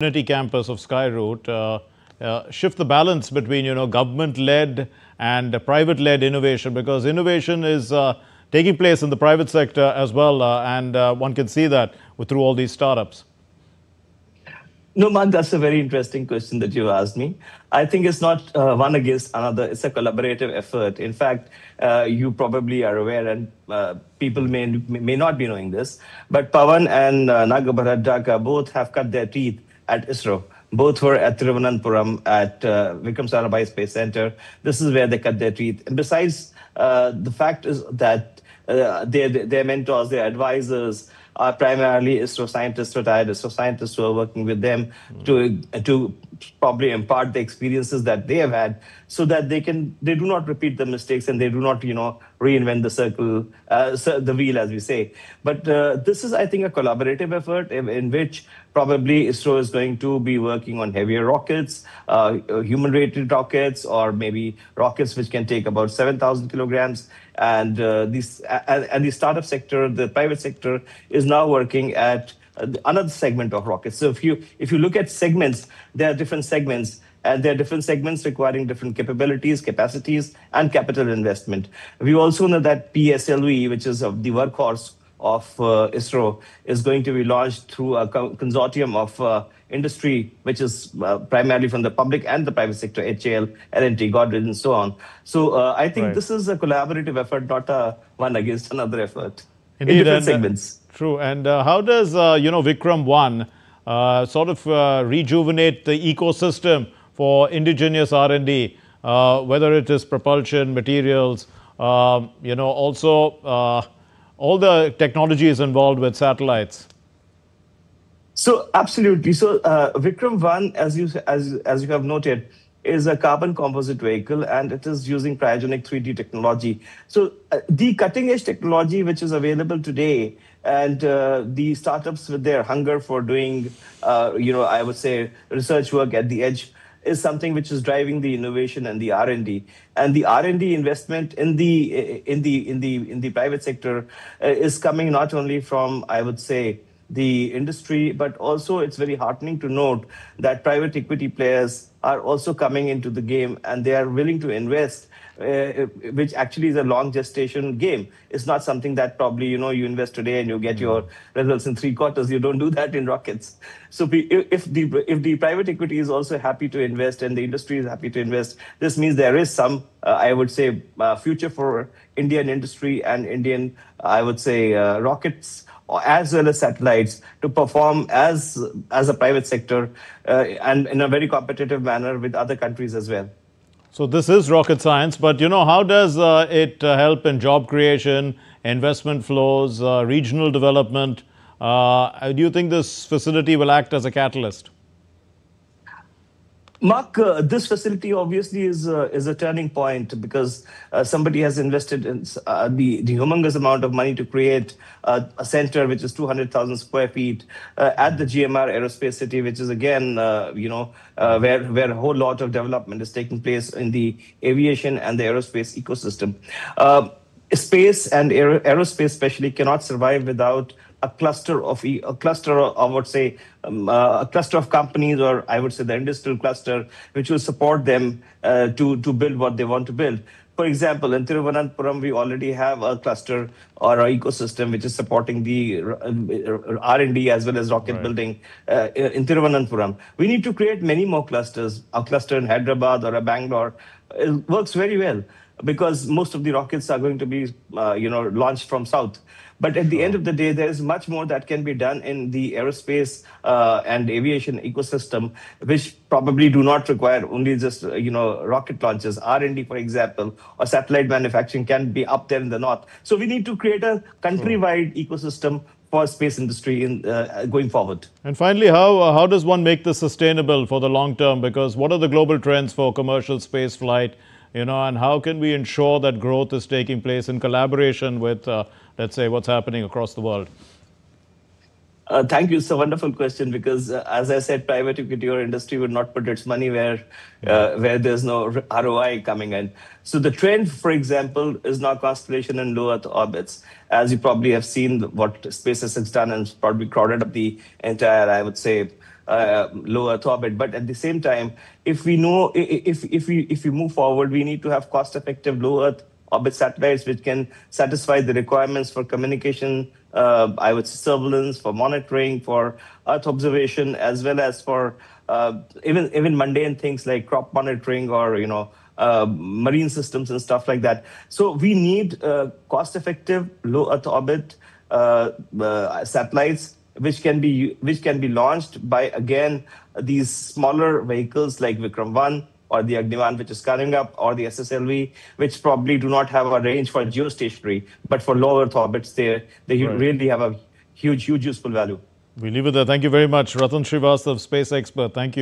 Unity campus of Skyroot uh, uh, shift the balance between you know government-led and private-led innovation because innovation is uh, taking place in the private sector as well, uh, and uh, one can see that through all these startups. No, Mark, that's a very interesting question that you asked me. I think it's not uh, one against another. It's a collaborative effort. In fact, you probably are aware, and people may may not be knowing this, but Pawan and uh, both have cut their teeth at ISRO. Both were at Thiruvananthapuram at uh, Vikram Sarabhai Space Center. This is where they cut their teeth. And besides, uh, the fact is that uh, their, their mentors, their advisors, are primarily ISRO scientists, retired ISRO scientists who are working with them mm. to to probably impart the experiences that they have had, so that they can they do not repeat the mistakes and they do not you know reinvent the circle, uh, the wheel as we say. But uh, this is, I think, a collaborative effort in, in, which probably ISRO is going to be working on heavier rockets, uh, human-rated rockets, or maybe rockets which can take about 7,000 kilograms and uh, these and, and the startup sector, the private sector, is now working at uh, another segment of rockets. So if you if you look at segments, there are different segments. And there are different segments requiring different capabilities, capacities, and capital investment. We also know that PSLV, which is of the workhorse of uh, ISRO, is going to be launched through a consortium of uh, industry, which is uh, primarily from the public and the private sector, HAL, L&T, Godrej, and so on. So uh, I think right. this is a collaborative effort, not a one against another effort. Indeed, in different and, uh, segments. True. And uh, how does uh, you know Vikram One sort of rejuvenate the ecosystem for indigenous R&D, whether it is propulsion, materials, um, you know, also all the technologies involved with satellites? So absolutely. So uh, Vikram One, as you as as you have noted, is a carbon composite vehicle, and it is using cryogenic 3D technology. So uh, the cutting edge technology which is available today, and uh, the startups with their hunger for doing, uh, you know, I would say research work at the edge is something which is driving the innovation and the R&D. And the R&D investment in the in the in the in the private sector uh, is coming not only from I would say the industry, but also it's very heartening to note that private equity players are also coming into the game and they are willing to invest, uh, which actually is a long gestation game. It's not something that probably you know you invest today and you get your results in three quarters. You don't do that in rockets. So if the if the private equity is also happy to invest and the industry is happy to invest, this means there is some, uh, I would say, uh, future for Indian industry and Indian, I would say, uh, rockets as well as satellites to perform as as a private sector uh, and in a very competitive manner with other countries as well. So this is rocket science, but you know how does uh, it uh, help in job creation, investment flows, uh, regional development? Uh, do you think this facility will act as a catalyst? Mark, uh, this facility obviously is uh, is a turning point because uh, somebody has invested in the the humongous amount of money to create a center which is 200,000 square feet at the GMR Aerospace City, which is again you know where where a whole lot of development is taking place in the aviation and the aerospace ecosystem. space and aer aerospace especially cannot survive without a cluster of a cluster of, I would say um, uh, a cluster of companies, or I would say the industrial cluster, which will support them uh, to to build what they want to build. For example, in Thiruvananthapuram, we already have a cluster or an ecosystem which is supporting the uh, R&D as well as rocket right. building uh, in Thiruvananthapuram. We need to create many more clusters. A cluster in Hyderabad or a Bangalore it works very well because most of the rockets are going to be, uh, you know, launched from south. But at the end of the day, there is much more that can be done in the aerospace uh, and aviation ecosystem, which probably do not require only just uh, you know rocket launches. R&D, for example, or satellite manufacturing can be up there in the north. So we need to create a countrywide ecosystem for space industry in uh, going forward. And finally, how uh, how does one make this sustainable for the long term? Because what are the global trends for commercial space flight? You know, and how can we ensure that growth is taking place in collaboration with uh, let's say, what's happening across the world? Uh, thank you. It's a wonderful question because, uh, as I said, private equity or industry would not put its money where uh, where there's no ROI coming in. So the trend, for example, is now constellation and low Earth orbits. As you probably have seen, what SpaceX has done and probably crowded up the entire, I would say, uh, low Earth orbit. But at the same time, if we know if if we if we move forward, we need to have cost-effective low Earth orbit satellites which can satisfy the requirements for communication. Uh, I would say surveillance, for monitoring, for Earth observation, as well as for uh, even even mundane things like crop monitoring or you know uh, marine systems and stuff like that. So we need uh, cost-effective low Earth orbit uh, satellites which can be which can be launched by again these smaller vehicles like Vikram One or the Agnibaan, which is coming up, or the SSLV, which probably do not have a range for geostationary, but for low Earth orbits, they they Right. really have a huge, huge useful value. We leave it there. Thank you very much, Ratan Shrivastava, space expert. Thank you.